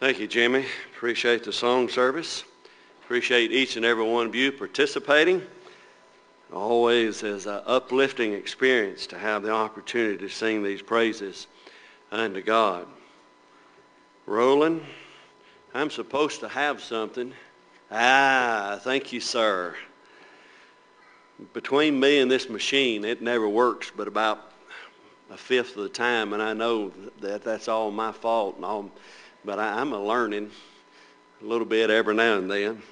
Thank you, Jimmy. Appreciate the song service. Appreciate each and every one of you participating. Always is an uplifting experience to have the opportunity to sing these praises unto God. Roland, I'm supposed to have something. Ah, thank you, sir. Between me and this machine, it never works but about a fifth of the time, and I know that that's all my fault, and all, but I, I'm a learning a little bit every now and then.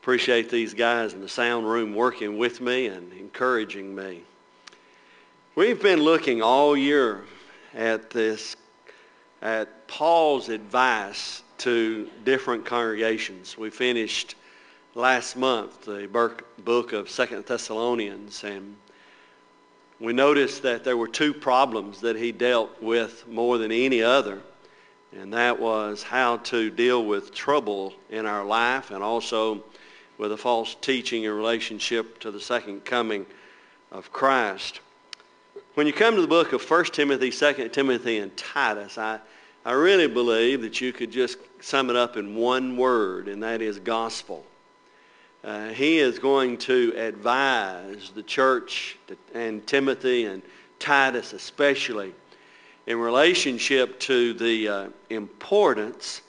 Appreciate these guys in the sound room working with me and encouraging me. We've been looking all year at this, at Paul's advice to different congregations. We finished last month the book of Second Thessalonians, and we noticed that there were two problems that he dealt with more than any other, and that was how to deal with trouble in our life and also with a false teaching in relationship to the second coming of Christ. When you come to the book of 1 Timothy, 2 Timothy, and Titus, I, I really believe that you could just sum it up in one word, and that is gospel. Uh, he is going to advise the church and Timothy and Titus especially in relationship to the uh, importance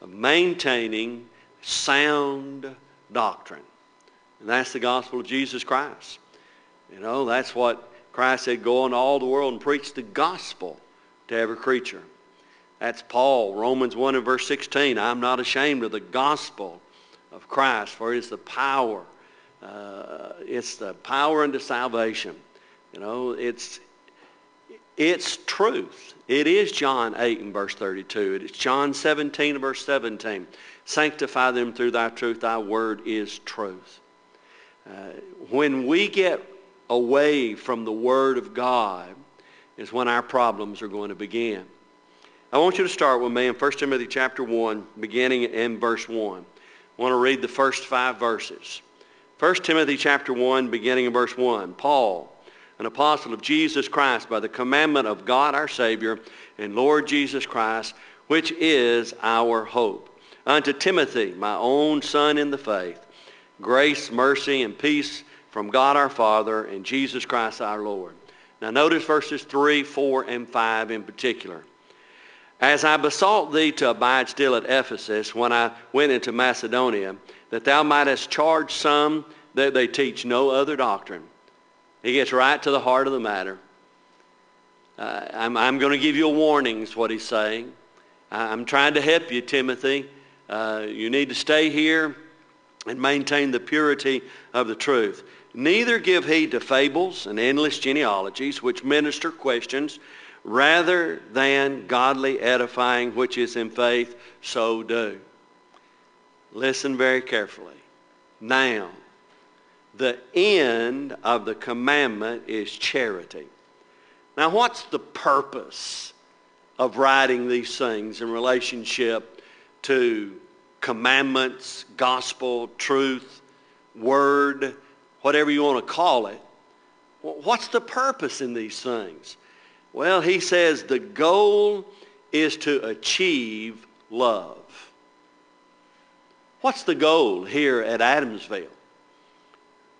of maintaining sound doctrine. And that's the gospel of Jesus Christ. You know, that's what Christ said, go into all the world and preach the gospel to every creature. That's Paul, Romans 1 and verse 16. I'm not ashamed of the gospel of Christ, for it is the power. Uh, it's the power unto salvation. You know, it's, it's truth. It is John 8 and verse 32. It's John 17 and verse 17. Sanctify them through thy truth. Thy word is truth. Uh, when we get away from the word of God is when our problems are going to begin. I want you to start with me in 1 Timothy chapter 1, beginning in verse 1. I want to read the first five verses. 1 Timothy chapter 1, beginning in verse 1. Paul, an apostle of Jesus Christ by the commandment of God our Savior and Lord Jesus Christ, which is our hope. Unto Timothy, my own son in the faith, grace, mercy, and peace from God our Father and Jesus Christ our Lord. Now notice verses 3, 4, and 5 in particular. As I besought thee to abide still at Ephesus when I went into Macedonia, that thou mightest charge some that they teach no other doctrine. He gets right to the heart of the matter. Uh, I'm, I'm going to give you a warning, is what he's saying. I'm trying to help you, Timothy. Uh, you need to stay here and maintain the purity of the truth. Neither give heed to fables and endless genealogies, which minister questions rather than godly edifying which is in faith, so do. Listen very carefully. Now, the end of the commandment is charity. Now, what's the purpose of writing these things in relationship to commandments, gospel, truth, word, whatever you want to call it? What's the purpose in these things? Well, he says the goal is to achieve love. What's the goal here at Adamsville?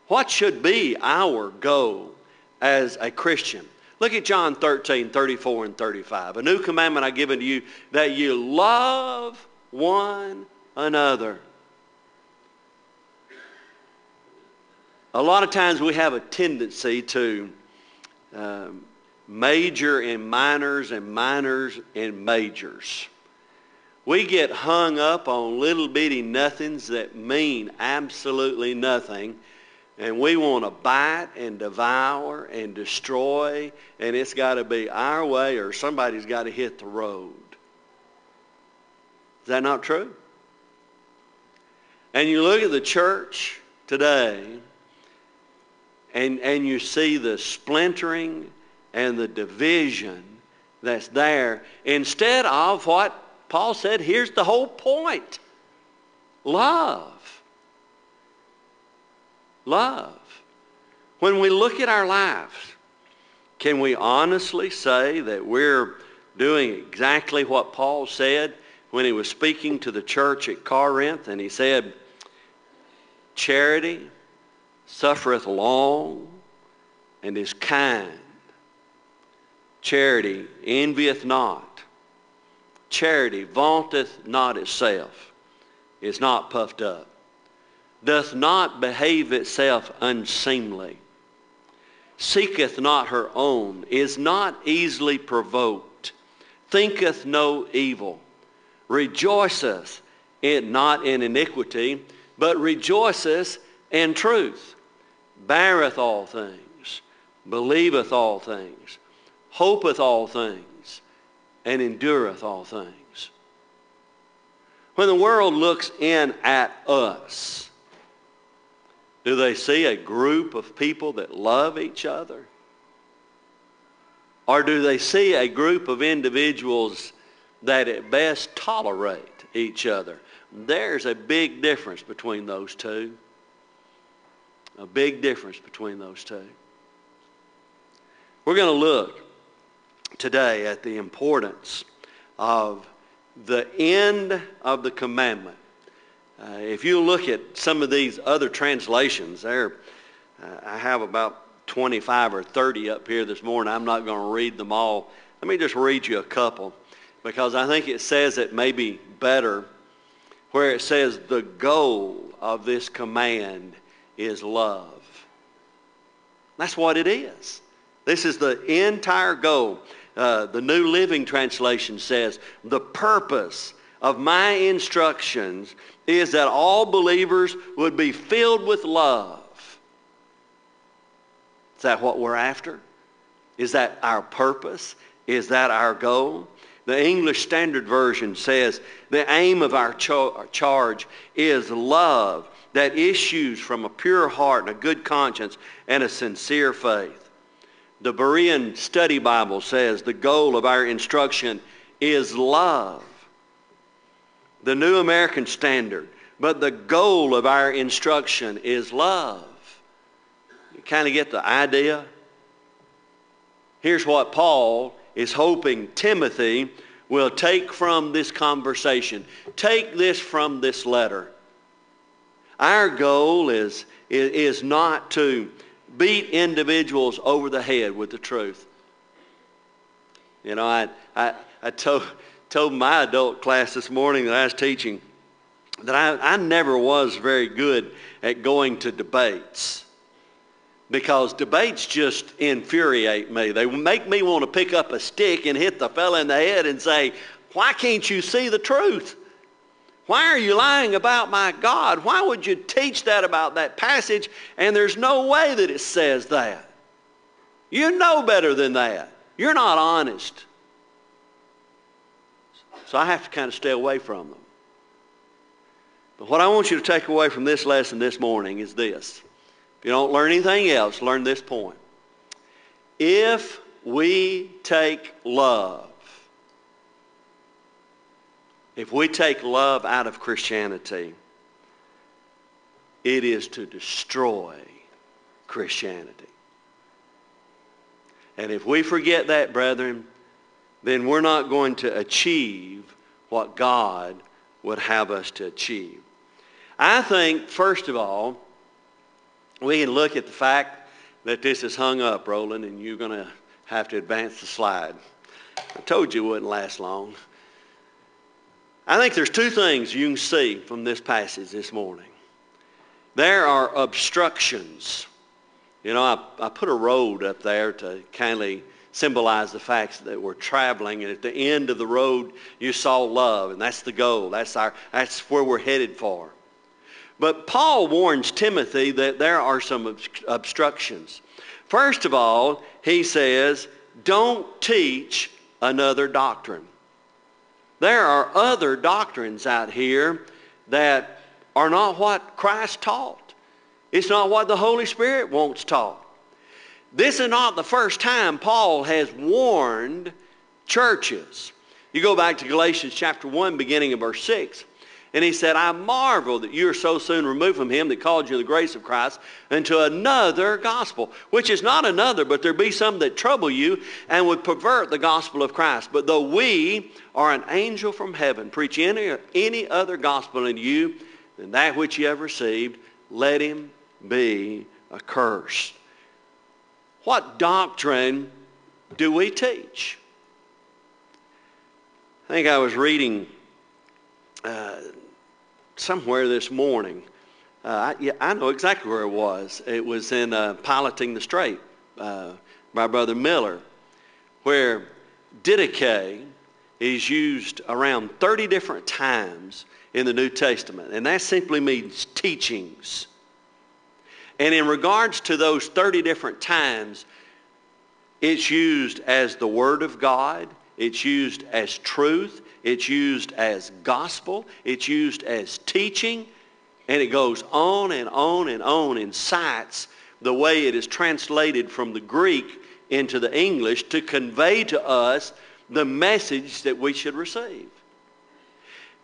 What should be our goal as a Christian? Look at John 13, 34 and 35. A new commandment I give unto you, that you love one another. A lot of times we have a tendency to um, major in minors and minors in majors. We get hung up on little bitty nothings that mean absolutely nothing. And we want to bite and devour and destroy. And it's got to be our way or somebody's got to hit the road. Is that not true? And you look at the church today and, and you see the splintering and the division that's there instead of what Paul said, here's the whole point. Love. Love. When we look at our lives, can we honestly say that we're doing exactly what Paul said when he was speaking to the church at Corinth, and he said, Charity suffereth long and is kind. Charity envieth not. Charity vaunteth not itself, is not puffed up, doth not behave itself unseemly, seeketh not her own, is not easily provoked, thinketh no evil, rejoiceth in, not in iniquity, but rejoiceth in truth, beareth all things, believeth all things, hopeth all things, and endureth all things. When the world looks in at us, do they see a group of people that love each other? Or do they see a group of individuals that at best tolerate each other? There's a big difference between those two. A big difference between those two. We're going to look today at the importance of the end of the commandment. Uh, if you look at some of these other translations, there, uh, I have about 25 or 30 up here this morning. I'm not going to read them all. Let me just read you a couple because I think it says it maybe better where it says the goal of this command is love. That's what it is. This is the entire goal. Uh, the New Living Translation says, the purpose of my instructions is that all believers would be filled with love. Is that what we're after? Is that our purpose? Is that our goal? The English Standard Version says the aim of our charge is love that issues from a pure heart and a good conscience and a sincere faith. The Berean Study Bible says the goal of our instruction is love. The New American Standard, but the goal of our instruction is love. You kind of get the idea? Here's what Paul is hoping Timothy will take from this conversation. Take this from this letter. Our goal is, is, not to beat individuals over the head with the truth. You know, I, I, I told, told my adult class this morning that I was teaching that I, I never was very good at going to debates because debates just infuriate me. They make me want to pick up a stick and hit the fella in the head and say, why can't you see the truth? Why are you lying about my God? Why would you teach that about that passage and there's no way that it says that? You know better than that. You're not honest. So I have to kind of stay away from them. But what I want you to take away from this lesson this morning is this If you don't learn anything else, learn this point. If we take love, if we take love out of Christianity, it is to destroy Christianity. And if we forget that, brethren, then we're not going to achieve what God would have us to achieve. I think, first of all, we can look at the fact that this is hung up, Roland, and you're going to have to advance the slide. I told you it wouldn't last long. I think there's two things you can see from this passage this morning. There are obstructions. You know, I, I put a road up there to kindly symbolize the fact that we're traveling, and at the end of the road, you saw love, and that's the goal. That's, our, that's where we're headed for. But Paul warns Timothy that there are some obstructions. First of all, he says, don't teach another doctrine. There are other doctrines out here that are not what Christ taught. It's not what the Holy Spirit wants taught. This is not the first time Paul has warned churches. You go back to Galatians chapter 1, beginning of verse 6. And he said, I marvel that you are so soon removed from him that called you the grace of Christ into another gospel, which is not another, but there be some that trouble you and would pervert the gospel of Christ. But though we are an angel from heaven, preach any, any other gospel in you than that which you have received, let him be accursed. What doctrine do we teach? I think I was reading uh, somewhere this morning. Uh, I, yeah, I know exactly where it was. It was in uh, Piloting the Strait uh, by Brother Miller, where didache is used around 30 different times in the New Testament, and that simply means teachings. And in regards to those 30 different times, it's used as the Word of God. It's used as truth. It's used as gospel. It's used as teaching. And it goes on and on and on and cites the way it is translated from the Greek into the English to convey to us the message that we should receive.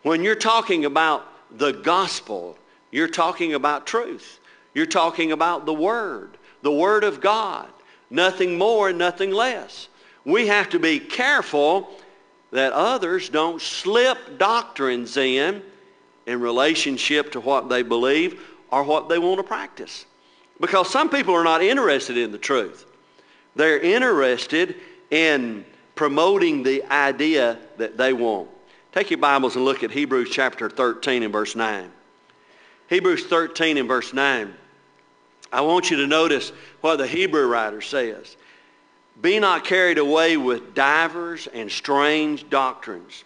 When you're talking about the gospel, you're talking about truth. You're talking about the Word, the Word of God. Nothing more, and nothing less. We have to be careful that others don't slip doctrines in in relationship to what they believe or what they want to practice. Because some people are not interested in the truth. They're interested in promoting the idea that they want. Take your Bibles and look at Hebrews chapter 13 and verse 9. Hebrews 13 and verse 9. I want you to notice what the Hebrew writer says. Be not carried away with divers and strange doctrines.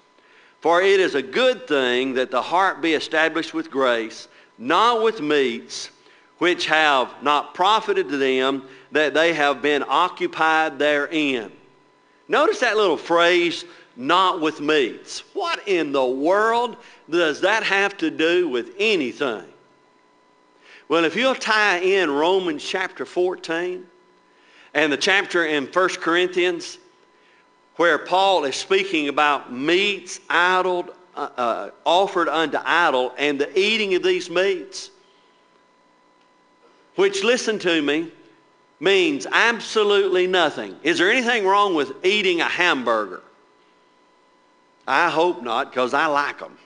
For it is a good thing that the heart be established with grace, not with meats, which have not profited to them that they have been occupied therein. Notice that little phrase, not with meats. What in the world does that have to do with anything? Well, if you'll tie in Romans chapter 14 and the chapter in 1 Corinthians where Paul is speaking about meats idled, uh, uh, offered unto idol and the eating of these meats, which, listen to me, means absolutely nothing. Is there anything wrong with eating a hamburger? I hope not because I like them.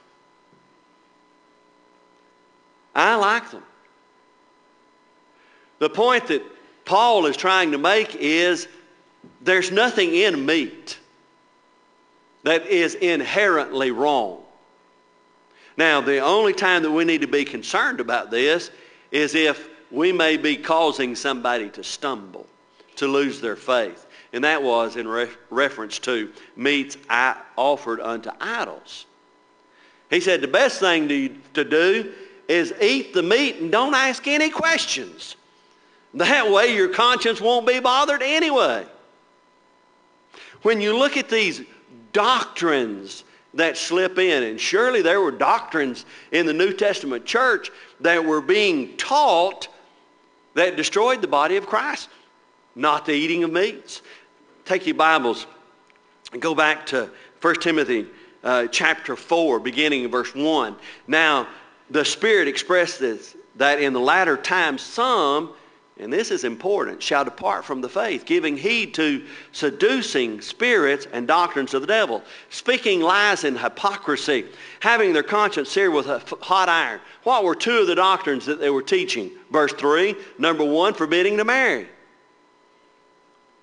I like them. The point that Paul is trying to make is there's nothing in meat that is inherently wrong. Now, the only time that we need to be concerned about this is if we may be causing somebody to stumble, to lose their faith. And that was in re- reference to meats offered unto idols. He said the best thing to, to do is eat the meat and don't ask any questions. That way your conscience won't be bothered anyway. When you look at these doctrines that slip in, and surely there were doctrines in the New Testament church that were being taught that destroyed the body of Christ, not the eating of meats. Take your Bibles and go back to 1 Timothy uh, chapter 4, beginning in verse 1. Now, the Spirit expressed this, that in the latter times some and this is important, shall depart from the faith, giving heed to seducing spirits and doctrines of the devil, speaking lies and hypocrisy, having their conscience seared with a hot iron. What were two of the doctrines that they were teaching? Verse 3, number one, forbidding to marry.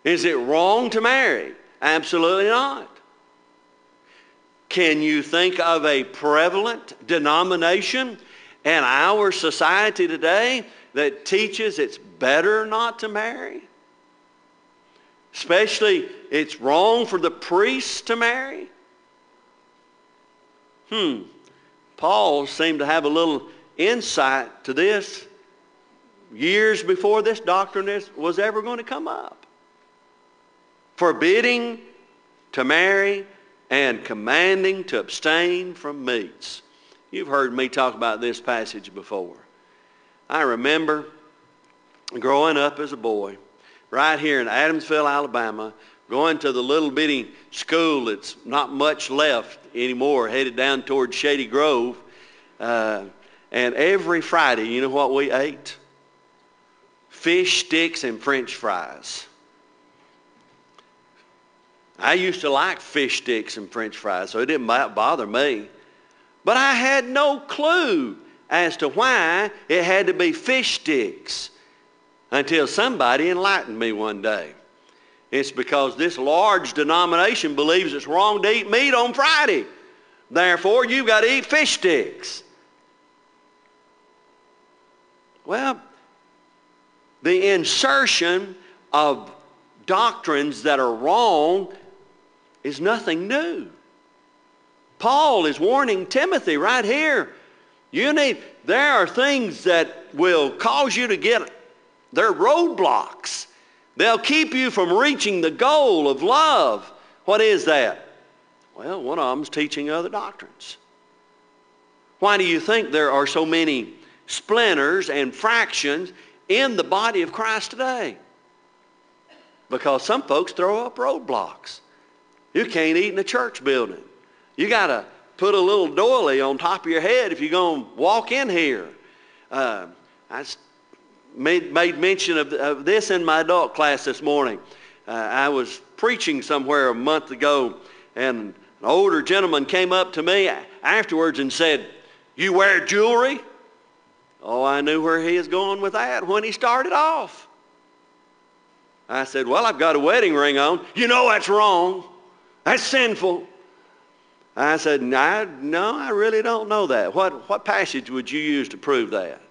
Is it wrong to marry? Absolutely not. Can you think of a prevalent denomination in our society today that teaches it's better not to marry? Especially it's wrong for the priests to marry? Hmm. Paul seemed to have a little insight to this years before this doctrine was ever going to come up. Forbidding to marry and commanding to abstain from meats. You've heard me talk about this passage before. I remember growing up as a boy, right here in Adamsville, Alabama, going to the little bitty school that's not much left anymore, headed down towards Shady Grove. Uh, and every Friday, you know what we ate? Fish sticks and french fries. I used to like fish sticks and french fries, so it didn't bother me. But I had no clue as to why it had to be fish sticks until somebody enlightened me one day. It's because this large denomination believes it's wrong to eat meat on Friday. Therefore, you've got to eat fish sticks. Well, the insertion of doctrines that are wrong is nothing new. Paul is warning Timothy right here. You need, there are things that will cause you to get, they're roadblocks. They'll keep you from reaching the goal of love. What is that? Well, one of them's teaching other doctrines. Why do you think there are so many splinters and fractions in the body of Christ today? Because some folks throw up roadblocks. You can't eat in a church building. You got to put a little doily on top of your head if you're going to walk in here. Uh, I made, made mention of, of, this in my adult class this morning. Uh, I was preaching somewhere a month ago, and an older gentleman came up to me afterwards and said, you wear jewelry? Oh, I knew where he was going with that when he started off. I said, well, I've got a wedding ring on. You know that's wrong. That's sinful. I said, no, no, I really don't know that. What, what passage would you use to prove that?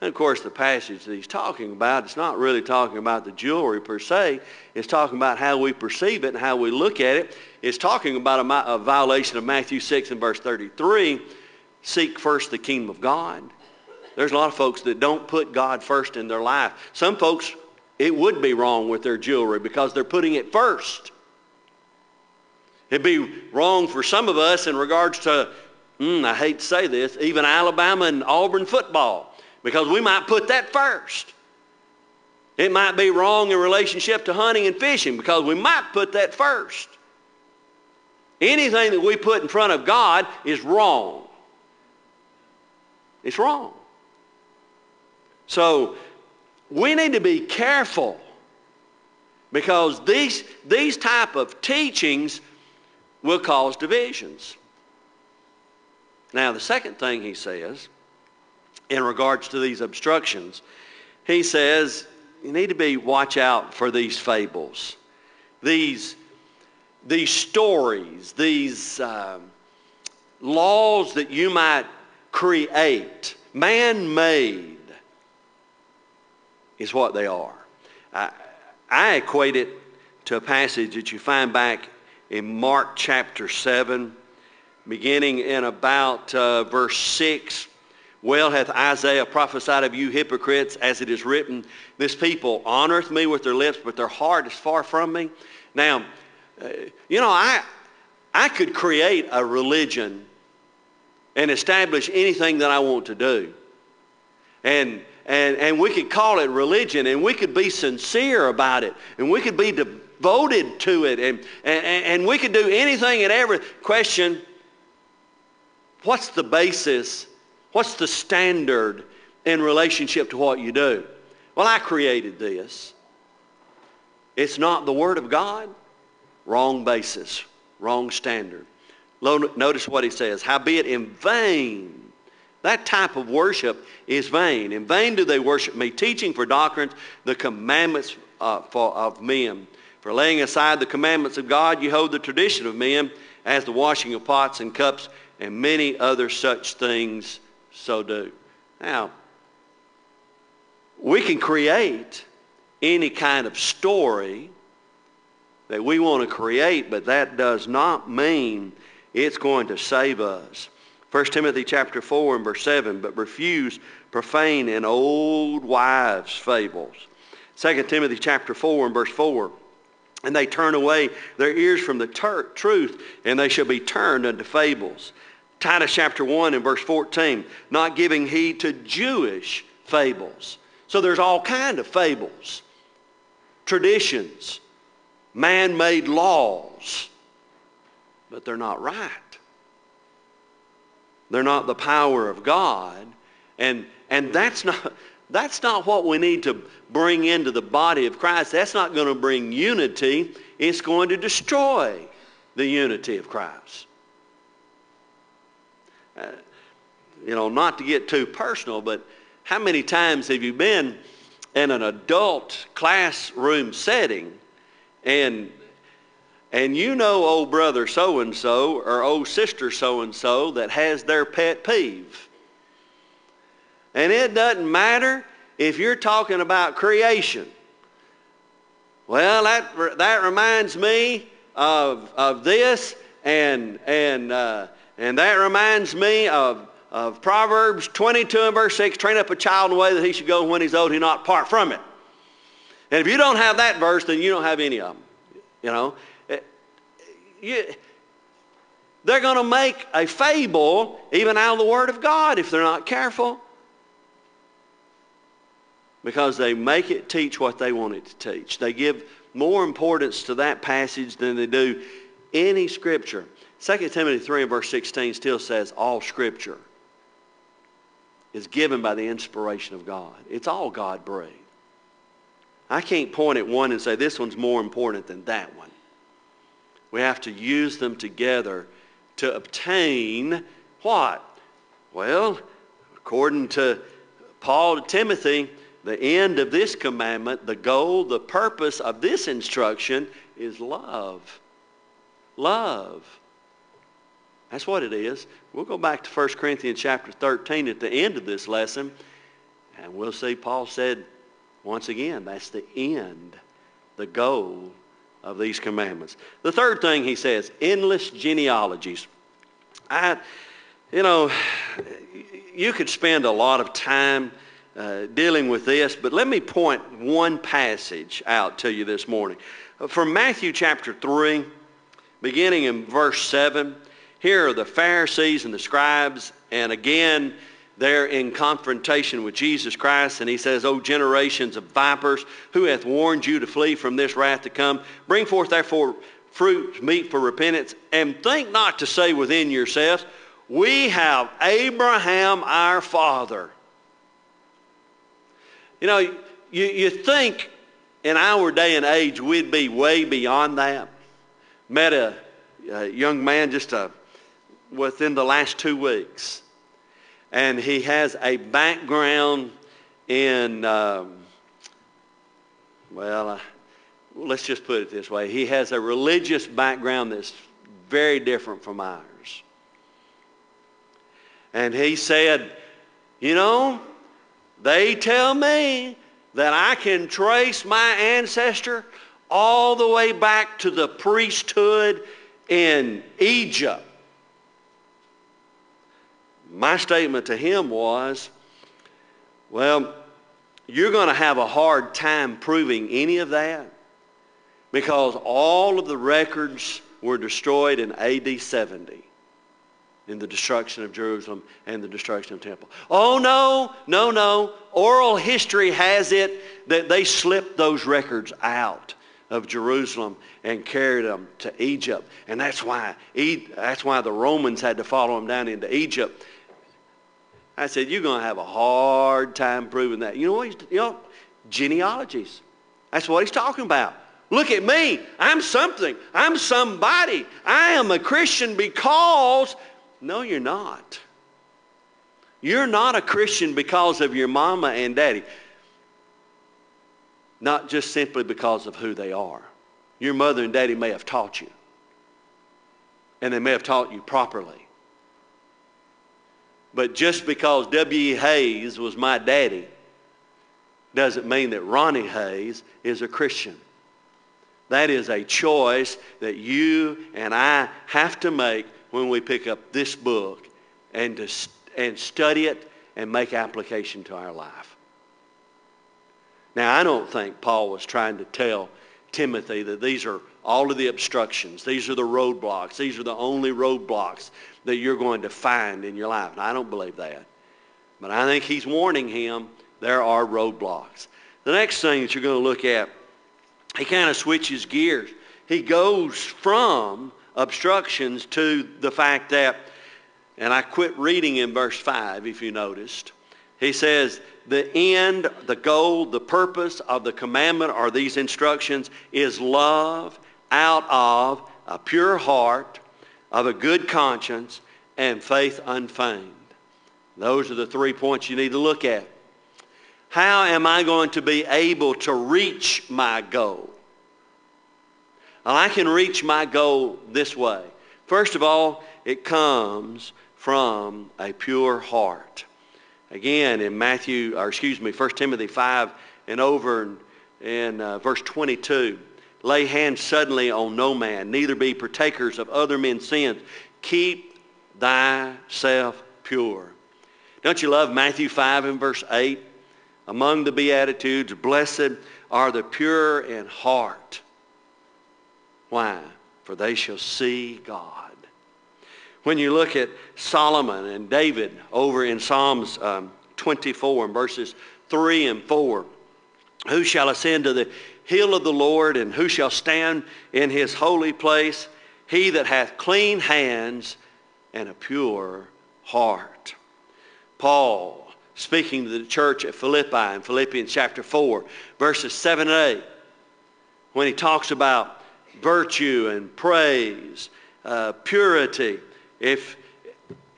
And of course, the passage that he's talking about, it's not really talking about the jewelry per se. It's talking about how we perceive it and how we look at it. It's talking about a, a violation of Matthew 6 and verse 33. Seek first the kingdom of God. There's a lot of folks that don't put God first in their life. Some folks, it would be wrong with their jewelry because they're putting it first. It'd be wrong for some of us in regards to, mm, I hate to say this, even Alabama and Auburn football, because we might put that first. It might be wrong in relationship to hunting and fishing because we might put that first. Anything that we put in front of God is wrong. It's wrong. So we need to be careful because these, these type of teachings will cause divisions. Now, the second thing he says in regards to these obstructions, he says you need to be watch out for these fables, these, these stories, these uh, laws that you might create, man-made is what they are. I, I equate it to a passage that you find back in Mark chapter 7, beginning in about uh, verse 6. Well hath Isaiah prophesied of you hypocrites, as it is written, This people honoreth me with their lips, but their heart is far from me. Now, uh, you know, I, I could create a religion and establish anything that I want to do. And, and, and we could call it religion, and we could be sincere about it, and we could be devoted to it. And, and, and we could do anything and every question, what's the basis? What's the standard in relationship to what you do? Well, I created this. It's not the Word of God. Wrong basis, wrong standard. Notice what he says. Howbeit in vain, that type of worship is vain. In vain do they worship me, teaching for doctrines the commandments uh, for, of men. For laying aside the commandments of God, you hold the tradition of men as the washing of pots and cups and many other such things so do. Now, we can create any kind of story that we want to create, but that does not mean it's going to save us. 1 Timothy chapter 4 and verse 7, but refuse profane and old wives' fables. 2 Timothy chapter 4 and verse 4, and they turn away their ears from the ter- truth, and they shall be turned unto fables. Titus chapter 1 and verse 14, not giving heed to Jewish fables. So there's all kind of fables, traditions, man-made laws, but they're not right. They're not the power of God. And, and that's, not, that's not what we need to bring into the body of Christ. That's not going to bring unity. It's going to destroy the unity of Christ. You know, not to get too personal, but how many times have you been in an adult classroom setting and and you know old brother so-and-so or old sister so-and-so that has their pet peeve. And it doesn't matter if you're talking about creation. Well, that, that reminds me of, of this, and, and, uh, and that reminds me of, of Proverbs 22 and verse 6, train up a child in the way that he should go when he's old, he not part from it. And if you don't have that verse, then you don't have any of them. You know, eh, you, they're going to make a fable even out of the Word of God if they're not careful. Because they make it teach what they want it to teach. They give more importance to that passage than they do any scripture. 2 Timothy 3 and verse 16 still says all scripture is given by the inspiration of God. It's all God breathed. I can't point at one and say this one's more important than that one. We have to use them together to obtain what? Well, according to Paul to Timothy, the end of this commandment, the goal, the purpose of this instruction is love. Love. That's what it is. We'll go back to 1 Corinthians chapter 13 at the end of this lesson, and we'll see Paul said, once again, that's the end, the goal of these commandments. The third thing he says, endless genealogies. I, you know, you could spend a lot of time uh, dealing with this, but let me point one passage out to you this morning. From Matthew chapter 3, beginning in verse 7, here are the Pharisees and the scribes, and again, they're in confrontation with Jesus Christ, and he says, O generations of vipers, who hath warned you to flee from this wrath to come? Bring forth therefore fruit meet for repentance, and think not to say within yourselves, We have Abraham our father. You know, you, you think in our day and age we'd be way beyond that. Met a, a young man just a, within the last two weeks and he has a background in, um, well, uh, let's just put it this way. He has a religious background that's very different from ours. And he said, you know, they tell me that I can trace my ancestor all the way back to the priesthood in Egypt. My statement to him was, well, you're going to have a hard time proving any of that because all of the records were destroyed in AD 70 in the destruction of Jerusalem and the destruction of temple. Oh, no, no, no. Oral history has it that they slipped those records out of Jerusalem and carried them to Egypt. And that's why, that's why the Romans had to follow them down into Egypt I said, you're going to have a hard time proving that. You know what? He's, you know, genealogies. That's what he's talking about. Look at me. I'm something. I'm somebody. I am a Christian because, no, you're not. You're not a Christian because of your mama and daddy. Not just simply because of who they are. Your mother and daddy may have taught you. And they may have taught you properly. But just because W.E. Hayes was my daddy doesn't mean that Ronnie Hayes is a Christian. That is a choice that you and I have to make when we pick up this book and, to, and study it and make application to our life. Now, I don't think Paul was trying to tell Timothy that these are all of the obstructions. These are the roadblocks. These are the only roadblocks that you're going to find in your life. And I don't believe that. But I think he's warning him there are roadblocks. The next thing that you're going to look at, he kind of switches gears. He goes from obstructions to the fact that, and I quit reading in verse 5, if you noticed. He says, the end, the goal, the purpose of the commandment or these instructions is love out of a pure heart, of a good conscience, and faith unfeigned. Those are the three points you need to look at. How am I going to be able to reach my goal? Well, I can reach my goal this way. First of all, it comes from a pure heart. Again, in Matthew, or excuse me, 1 Timothy 5 and over in, in uh, verse 22, lay hands suddenly on no man, neither be partakers of other men's sins. Keep thyself pure. Don't you love Matthew 5 and verse 8? Among the Beatitudes, blessed are the pure in heart. Why? For they shall see God. When you look at Solomon and David over in Psalms um, 24 and verses 3 and 4, who shall ascend to the hill of the Lord and who shall stand in his holy place? He that hath clean hands and a pure heart. Paul, speaking to the church at Philippi in Philippians chapter 4, verses 7 and 8, when he talks about virtue and praise, uh, purity, if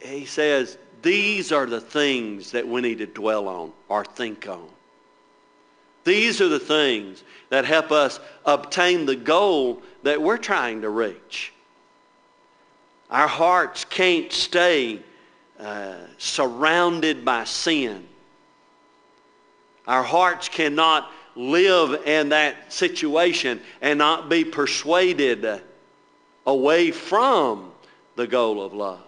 he says, these are the things that we need to dwell on or think on. These are the things that help us obtain the goal that we're trying to reach. Our hearts can't stay uh, surrounded by sin. Our hearts cannot live in that situation and not be persuaded away from the goal of love.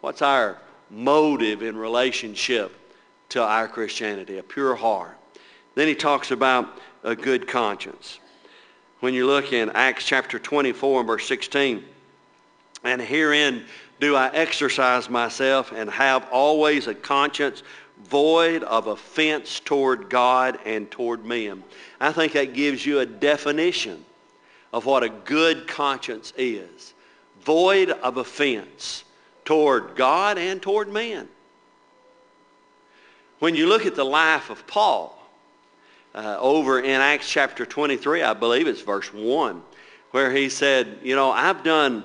What's our motive in relationship to our Christianity? A pure heart. Then he talks about a good conscience. When you look in Acts chapter 24 and verse 16, and herein do I exercise myself and have always a conscience void of offense toward God and toward men. I think that gives you a definition of what a good conscience is. Void of offense toward God and toward man. When you look at the life of Paul, uh, over in Acts chapter 23, I believe it's verse 1, where he said, you know, I've done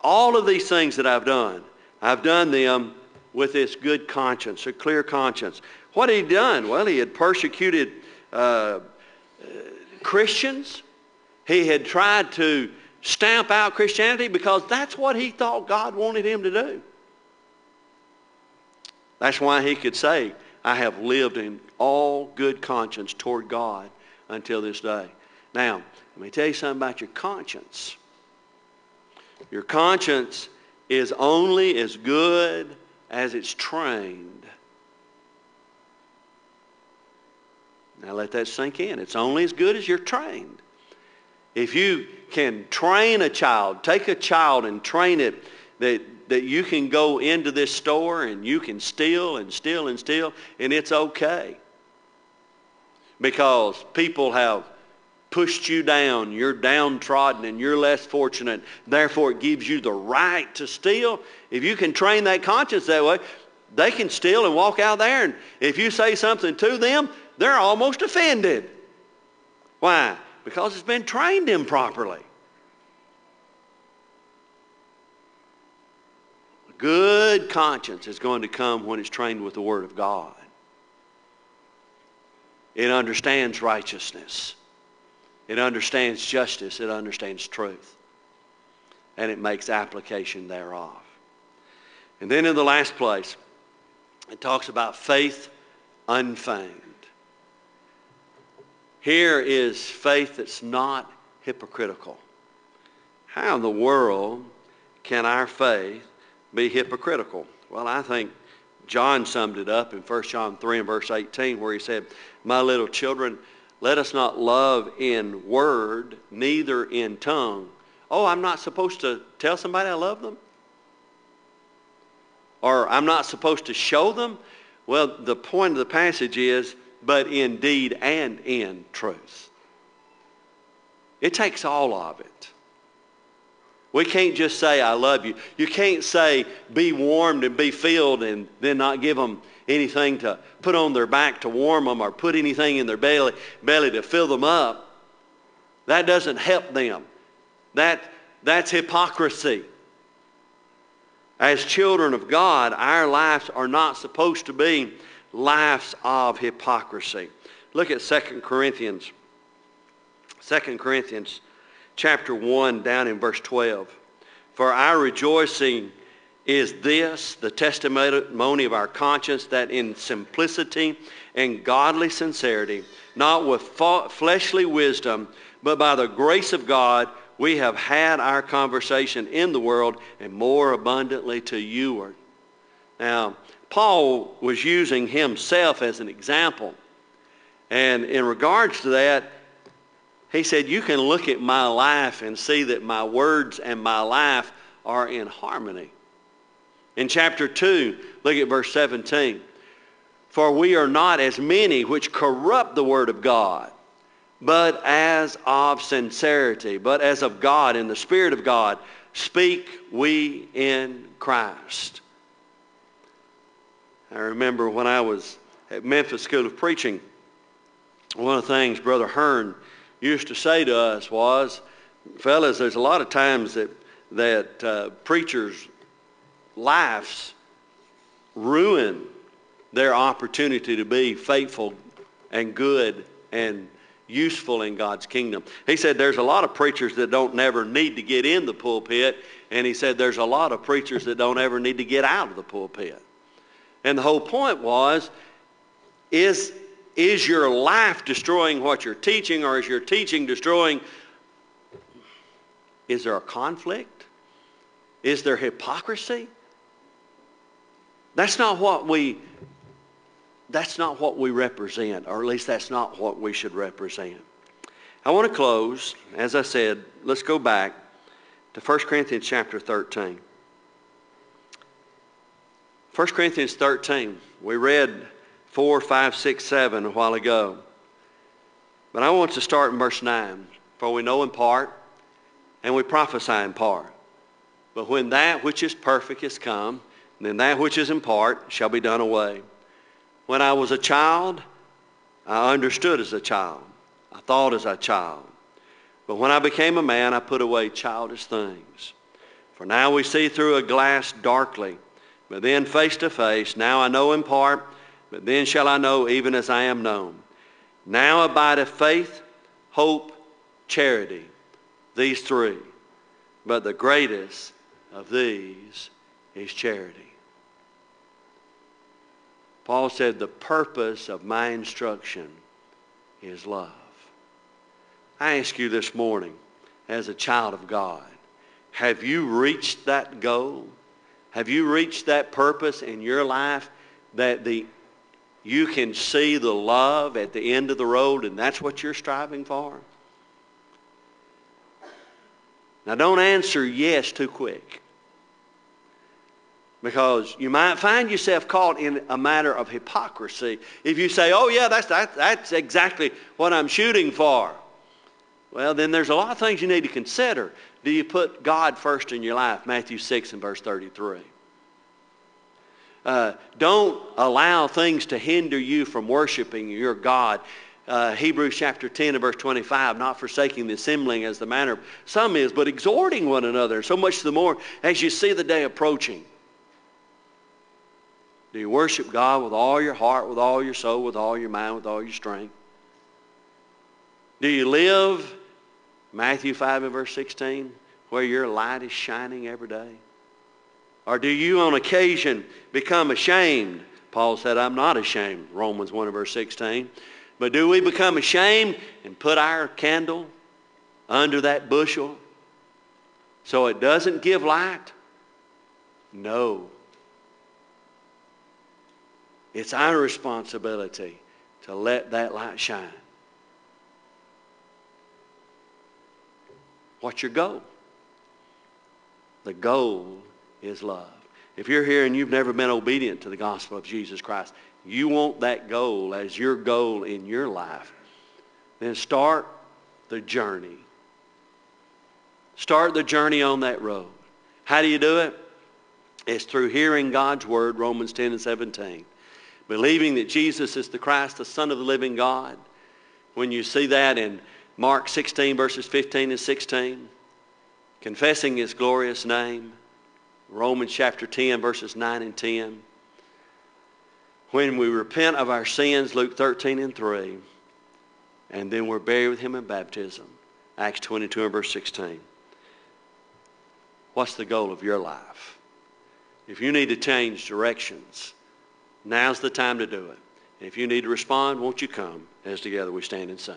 all of these things that I've done, I've done them with this good conscience, a clear conscience. What had he done? Well, he had persecuted uh, Christians. He had tried to stamp out Christianity because that's what he thought God wanted him to do. That's why he could say, I have lived in all good conscience toward God until this day. Now, let me tell you something about your conscience. Your conscience is only as good as it's trained. Now let that sink in. It's only as good as you're trained. If you can train a child, take a child and train it that, that you can go into this store and you can steal and steal and steal and it's okay. Because people have pushed you down, you're downtrodden and you're less fortunate. Therefore, it gives you the right to steal. If you can train that conscience that way, they can steal and walk out there. And if you say something to them, they're almost offended. Why? Because it's been trained improperly. A good conscience is going to come when it's trained with the Word of God. It understands righteousness. It understands justice. It understands truth. And it makes application thereof. And then in the last place, it talks about faith unfeigned. Here is faith that's not hypocritical. How in the world can our faith be hypocritical? Well, I think John summed it up in 1 John 3 and verse 18 where he said, My little children, let us not love in word, neither in tongue. Oh, I'm not supposed to tell somebody I love them? Or I'm not supposed to show them? Well, the point of the passage is, but in deed and in truth. It takes all of it. We can't just say, I love you. You can't say, be warmed and be filled and then not give them anything to put on their back to warm them or put anything in their belly, belly to fill them up. That doesn't help them. That, that's hypocrisy. As children of God, our lives are not supposed to be lives of hypocrisy. Look at 2 Corinthians. 2 Corinthians chapter 1 down in verse 12. For our rejoicing is this, the testimony of our conscience, that in simplicity and godly sincerity, not with fleshly wisdom, but by the grace of God, we have had our conversation in the world and more abundantly to you. Now, Paul was using himself as an example. And in regards to that, he said, you can look at my life and see that my words and my life are in harmony. In chapter 2, look at verse 17. For we are not as many which corrupt the word of God, but as of sincerity, but as of God, in the Spirit of God, speak we in Christ. I remember when I was at Memphis School of Preaching, one of the things Brother Hearn used to say to us was, fellas, there's a lot of times that, that uh, preachers' lives ruin their opportunity to be faithful and good and useful in God's kingdom. He said there's a lot of preachers that don't never need to get in the pulpit, and he said there's a lot of preachers that don't ever need to get out of the pulpit. And the whole point was, is is your life destroying what you're teaching or is your teaching destroying? Is there a conflict? Is there hypocrisy? That's not what we that's not what we represent, or at least that's not what we should represent. I want to close, as I said, let's go back to 1 Corinthians chapter 13. 1 Corinthians 13, we read 4, 5, 6, 7 a while ago. But I want to start in verse 9. For we know in part, and we prophesy in part. But when that which is perfect is come, then that which is in part shall be done away. When I was a child, I understood as a child. I thought as a child. But when I became a man, I put away childish things. For now we see through a glass darkly, but then face to face. Now I know in part, but then shall I know even as I am known. Now abideth faith, hope, charity, these three. But the greatest of these is charity. Paul said, the purpose of my instruction is love. I ask you this morning, as a child of God, have you reached that goal? Have you reached that purpose in your life that the you can see the love at the end of the road and that's what you're striving for? Now don't answer yes too quick. Because you might find yourself caught in a matter of hypocrisy. If you say, oh yeah, that's, that, that's exactly what I'm shooting for. Well, then there's a lot of things you need to consider. Do you put God first in your life? Matthew 6 and verse 33. Uh, don't allow things to hinder you from worshiping your God. Uh, Hebrews chapter 10 and verse 25, not forsaking the assembling as the manner of some is, but exhorting one another, so much the more as you see the day approaching. Do you worship God with all your heart, with all your soul, with all your mind, with all your strength? Do you live, Matthew 5 and verse 16, where your light is shining every day? Or do you on occasion become ashamed? Paul said, I'm not ashamed, Romans 1 and verse 16. But do we become ashamed and put our candle under that bushel so it doesn't give light? No. It's our responsibility to let that light shine. What's your goal? The goal is love. If you're here and you've never been obedient to the gospel of Jesus Christ, you want that goal as your goal in your life, then start the journey. Start the journey on that road. How do you do it? It's through hearing God's word, Romans 10 and 17. Believing that Jesus is the Christ, the Son of the living God. When you see that in Mark 16, verses 15 and 16. Confessing his glorious name. Romans chapter 10, verses 9 and 10. When we repent of our sins, Luke 13 and 3. And then we're buried with him in baptism. Acts 22 and verse 16. What's the goal of your life? If you need to change directions, now's the time to do it. If you need to respond, won't you come as together we stand and sing?